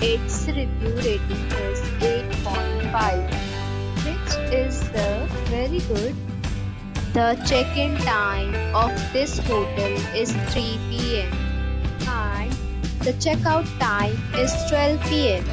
Its review rating is 8.5, which is the very good. The check-in time of this hotel is 3 p.m. and the checkout time is 12 p.m.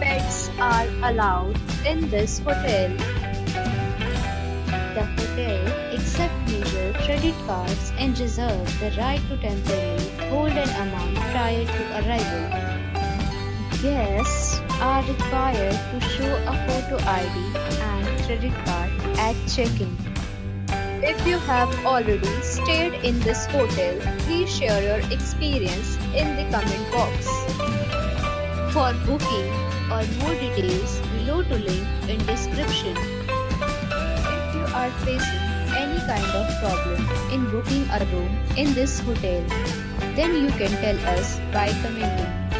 Pets are allowed in this hotel. The hotel accepts major credit cards and reserves the right to temporarily hold an amount prior to arrival. Guests are required to show a photo ID and credit card at check-in. If you have already stayed in this hotel, please share your experience in the comment box. For booking or more details, below to link in description. If you are facing any kind of problem in booking a room in this hotel, then you can tell us by commenting.